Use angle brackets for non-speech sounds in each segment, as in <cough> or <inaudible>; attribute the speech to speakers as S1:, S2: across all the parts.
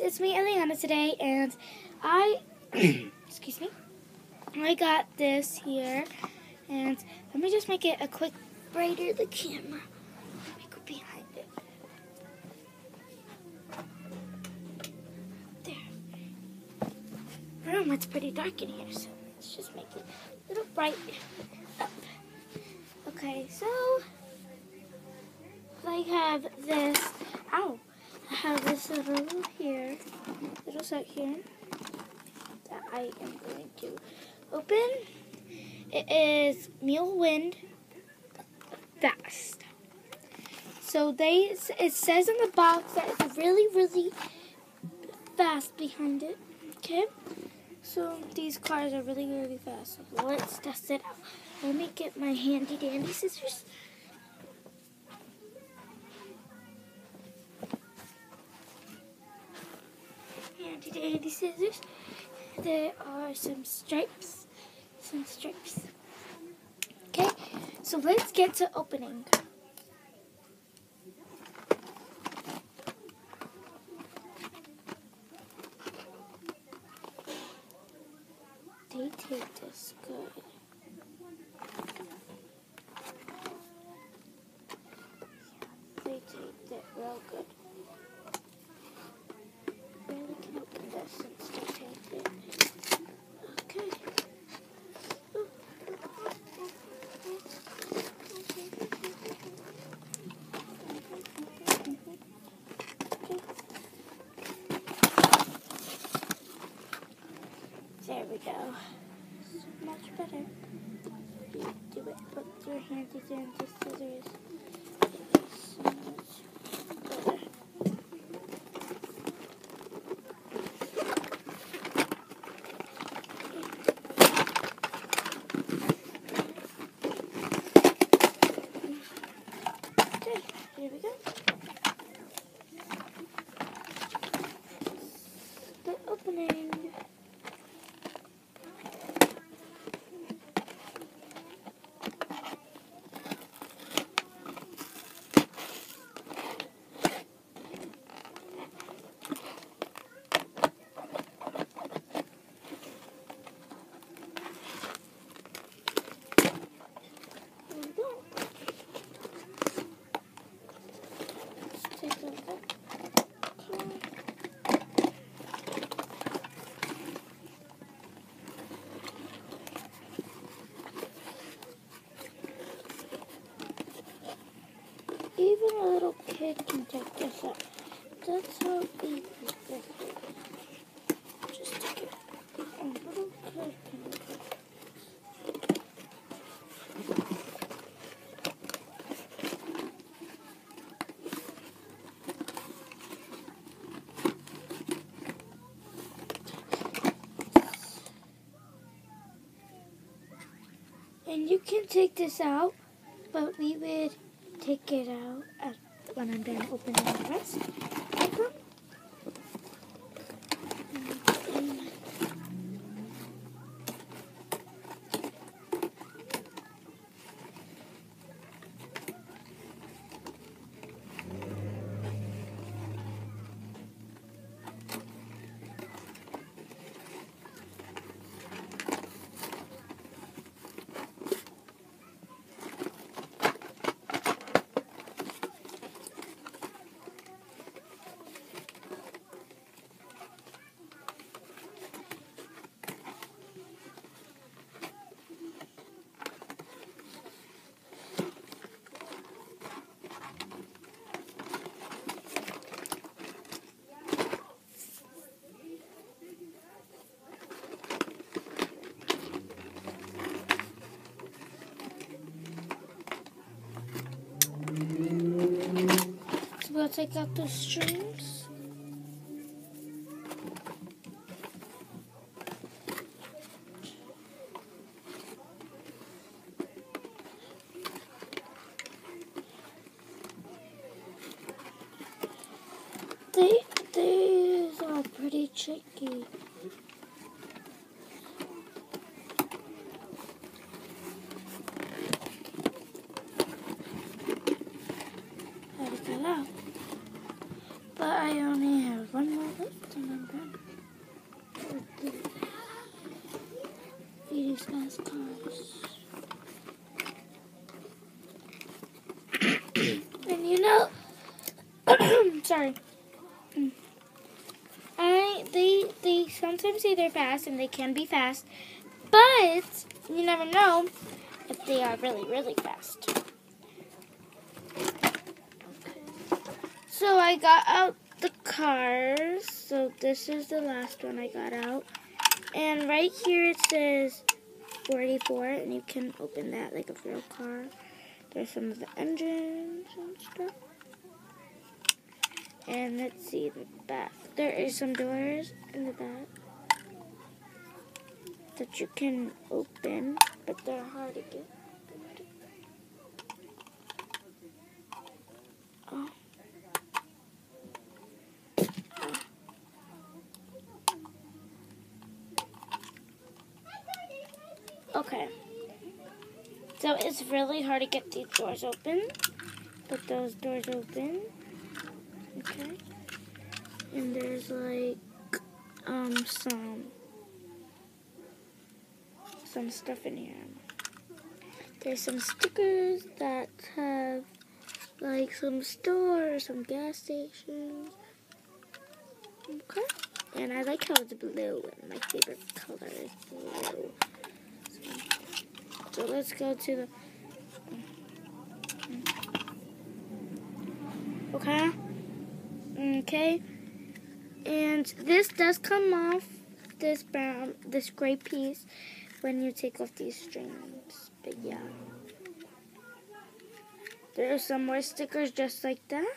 S1: it's me Elianna today, and I, <clears throat> excuse me, I got this here, and let me just make it a quick brighter the camera. Let me go behind it. There. Room, it's pretty dark in here, so let's just make it a little bright up. Okay, so I have this. Ow. Have this little here, little set here that I am going to open. It is Mule Wind Fast. So they it says in the box that it's really really fast behind it. Okay. So these cars are really really fast. So let's test it out. Let me get my handy dandy scissors. Handy dandy scissors. There are some stripes. Some stripes. Okay, so let's get to opening. They take this good. They take it real good. Barely can open this since they taped it. Okay. There we go. So much better. You do it. Put your hands into scissors. So much better. Okay, here we go. The opening. Here we go. Let's take a look. Even a little kid can take this out. That's how easy. Just. A little. And you can take this out, but we would take it out when I'm done opening the rest. Take out the strings. They, these are pretty tricky. nice guys. and you know, <coughs> sorry. I they they sometimes say they're fast and they can be fast, but you never know if they are really really fast. So I got out the cars. So this is the last one I got out. And right here it says 44 and you can open that like a real car. There's some of the engines and stuff. And let's see the back. There is some doors in the back that you can open, but they're hard to get. Okay. So it's really hard to get these doors open. Put those doors open. Okay. And there's like um some some stuff in here. There's some stickers that have like some stores, some gas stations. Okay. And I like how it's blue and my favorite color is blue. So let's go to the. Okay. Okay. And this does come off this brown, this gray piece when you take off these strings. But yeah. There are some more stickers just like that.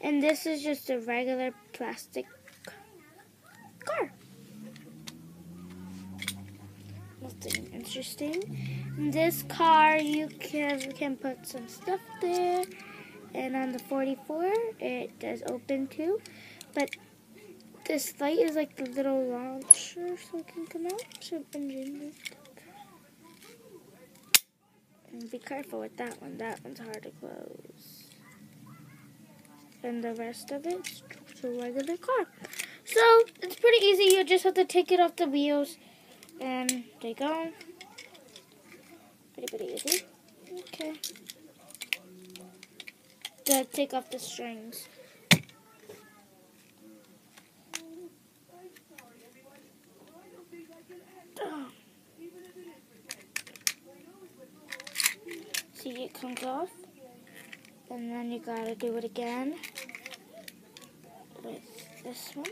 S1: And this is just a regular plastic car. Nothing interesting. In this car, you can can put some stuff there. And on the 44, it does open too. But this light is like the little launcher so it can come out. So and be careful with that one. That one's hard to close. And the rest of it's a regular car. So it's pretty easy. You just have to take it off the wheels. And there you go. Pretty, pretty easy. Okay. Gotta take off the strings. See, it comes off. And then you gotta do it again with this one.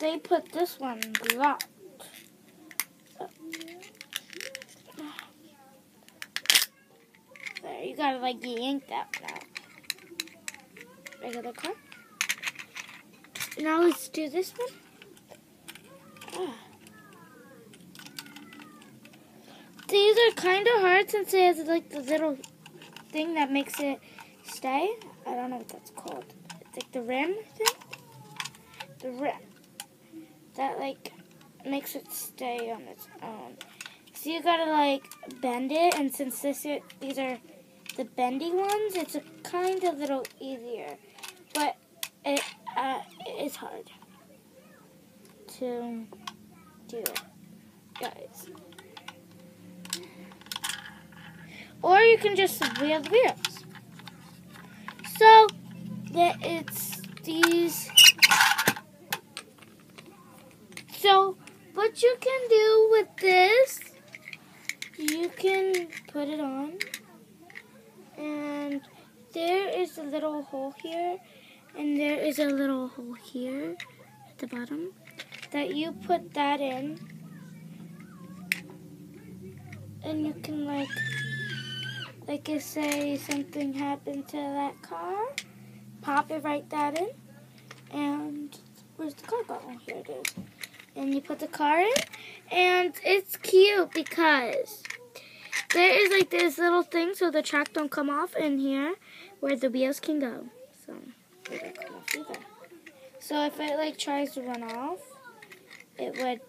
S1: They put this one locked. There, you gotta like yank that out. Regular car. Now let's do this one. Ah. These are kind of hard since it has like the little thing that makes it stay. I don't know what that's called. It's like the rim thing. The rim that like makes it stay on its own. So you gotta like bend it, and since this is, these are the bendy ones, it's a kind of little easier, but it uh, it's hard to do it, guys. Or you can just wheel the wheels. So that it's these so, what you can do with this, you can put it on. And there is a little hole here. And there is a little hole here at the bottom. That you put that in. And you can like, like I say something happened to that car. Pop it right that in. And where's the car button? Here it is and you put the car in. And it's cute because there is like this little thing so the track don't come off in here where the wheels can go. So, so if it like tries to run off, it would,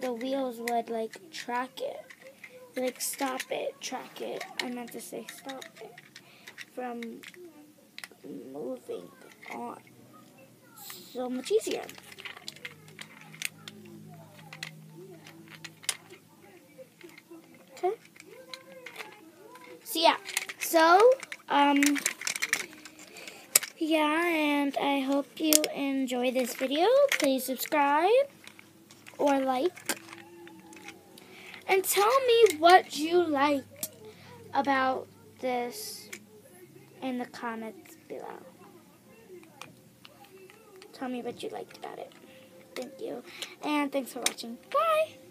S1: the wheels would like track it. Like stop it, track it. I meant to say stop it from moving on. So much easier. So yeah, So, um, yeah, and I hope you enjoy this video. Please subscribe or like. And tell me what you liked about this in the comments below. Tell me what you liked about it. Thank you. And thanks for watching. Bye!